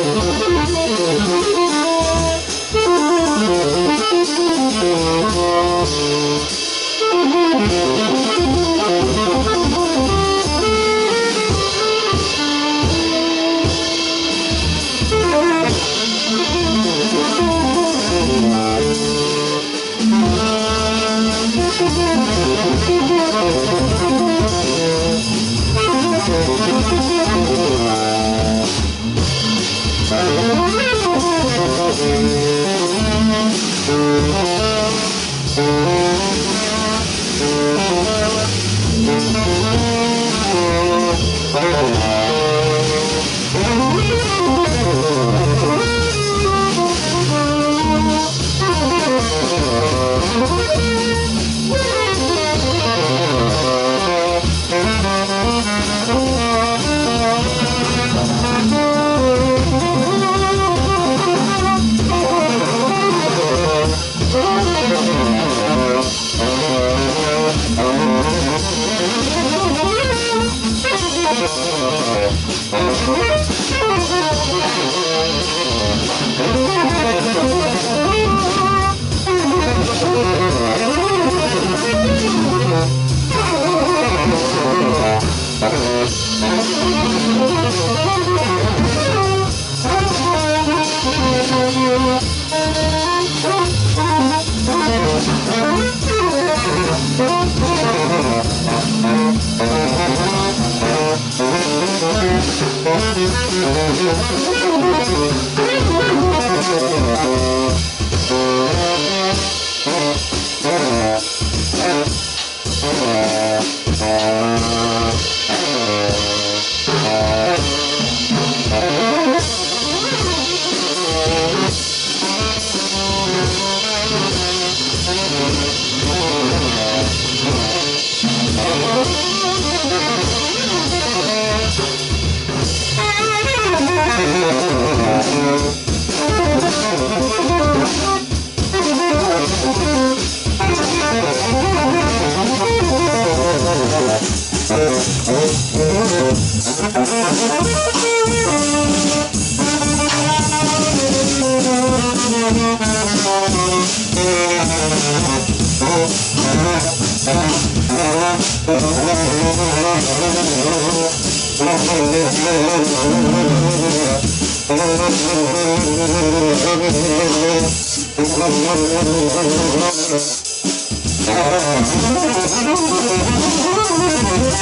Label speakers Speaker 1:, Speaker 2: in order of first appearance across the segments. Speaker 1: Thank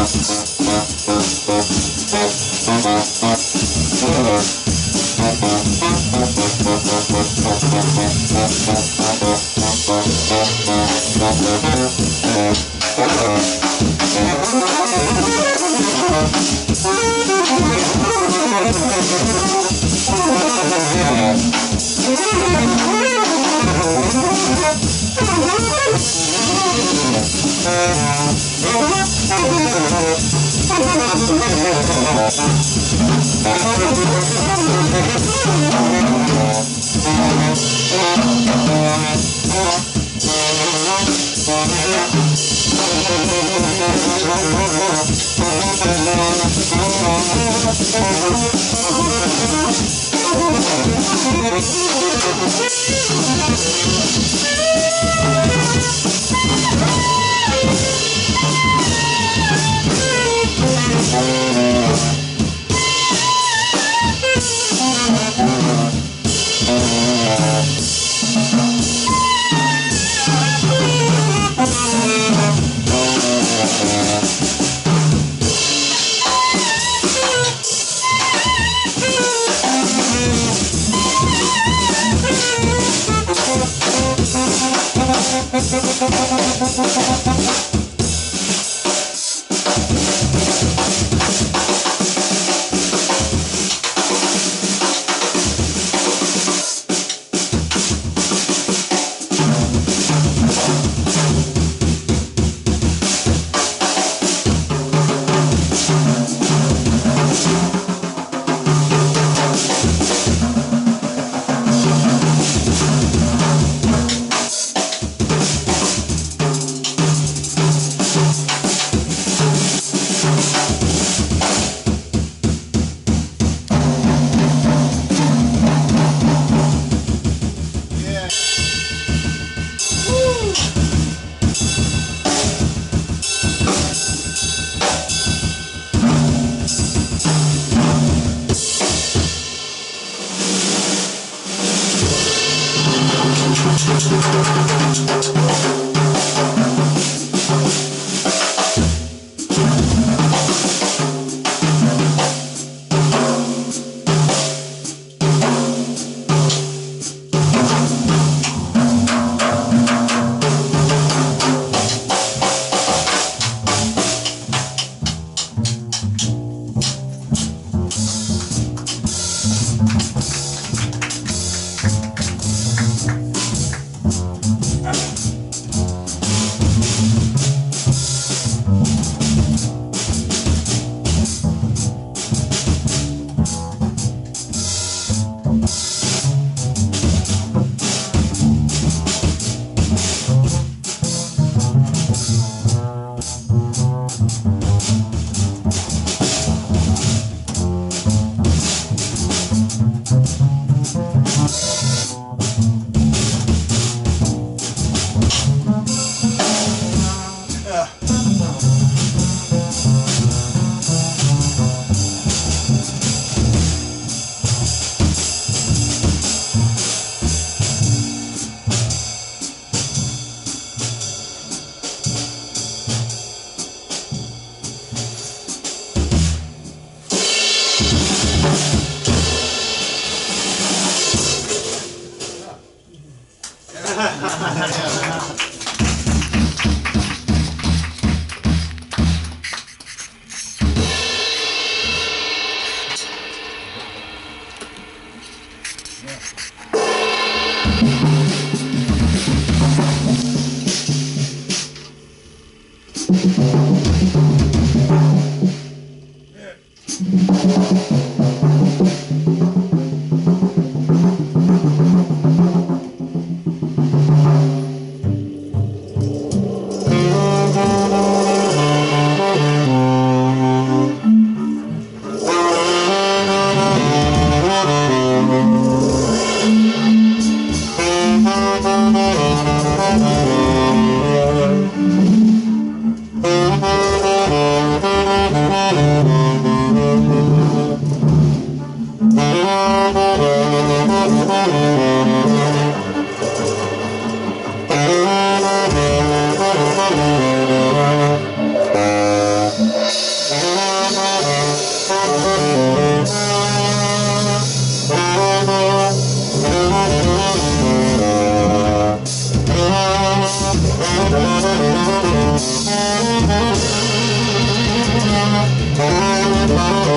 Speaker 1: Gracias. Thank you. Thank you.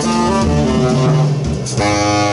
Speaker 1: Thank you.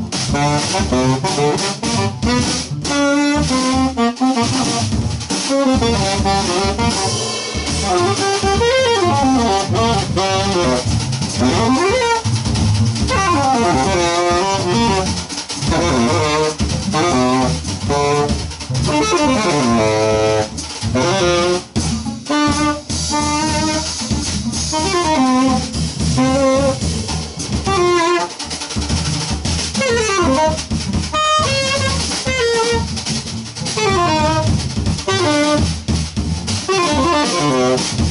Speaker 1: Oh, Thank you.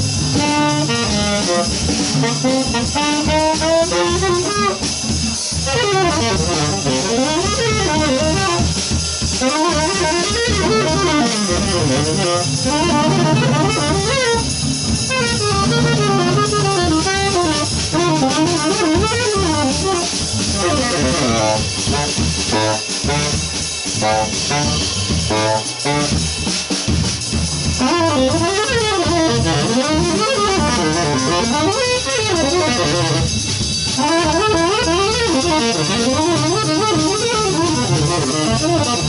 Speaker 1: Thank you.